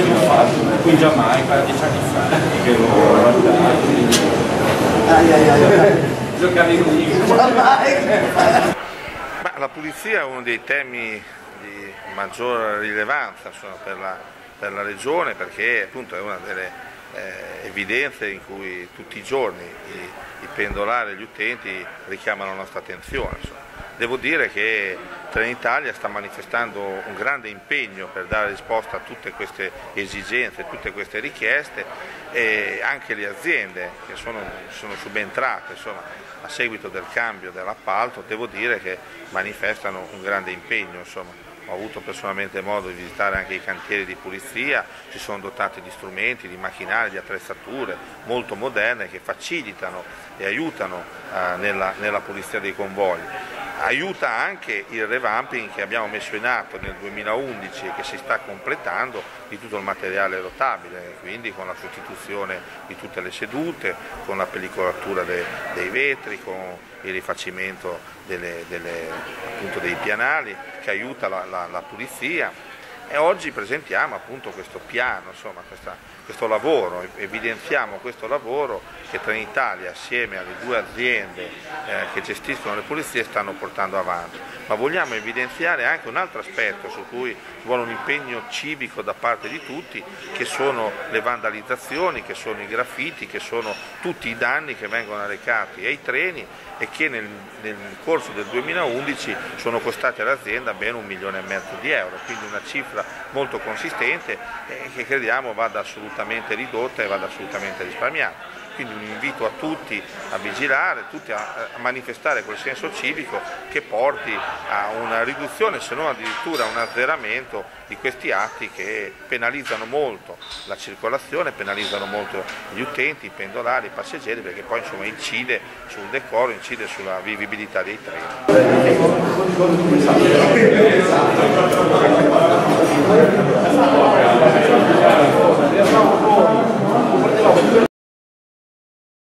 abbiamo fatto qui in Giamaica dieci anni fa, che l'ho guardato. Giocavi così. Ma la pulizia è uno dei temi di maggior rilevanza insomma, per, la, per, la, regione perché appunto è una delle eh, evidenze in cui tutti i giorni i, i pendolari e gli utenti richiamano la nostra attenzione. Insomma. Devo dire che Trenitalia sta manifestando un grande impegno per dare risposta a tutte queste esigenze, tutte queste richieste e anche le aziende che sono, sono subentrate insomma, a seguito del cambio dell'appalto, devo dire che manifestano un grande impegno. Insomma ho avuto personalmente modo di visitare anche i cantieri di pulizia, si sono dotati di strumenti, di macchinari, di attrezzature molto moderne che facilitano e aiutano eh, nella, nella pulizia dei convogli aiuta anche il revamping che abbiamo messo in atto nel 2011 e che si sta completando di tutto il materiale rotabile, quindi con la sostituzione di tutte le sedute, con la pellicolatura de, dei vetri, con il rifacimento delle, delle, dei pianali che aiuta la, la, la pulizia e oggi presentiamo appunto questo piano, insomma, questa, questo lavoro, evidenziamo questo lavoro che Trenitalia assieme alle due aziende eh, che gestiscono le pulizie stanno portando avanti, ma vogliamo evidenziare anche un altro aspetto su cui vuole un impegno civico da parte di tutti, che sono le vandalizzazioni, che sono i graffiti, che sono tutti i danni che vengono arrecati ai treni e che nel, nel corso del 2011 sono costati all'azienda ben un milione e mezzo di euro, quindi una cifra molto consistente e che crediamo vada assolutamente ridotta e vada assolutamente risparmiata quindi un invito a tutti a vigilare, tutti a, manifestare quel senso civico che porti a una riduzione, se non addirittura a un azzeramento di questi atti che penalizzano molto la circolazione, penalizzano molto gli utenti, i pendolari, i passeggeri, perché poi insomma, incide sul decoro, incide sulla vivibilità dei treni. Obrigado.